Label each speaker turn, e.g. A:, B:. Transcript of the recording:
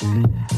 A: Mm-hmm.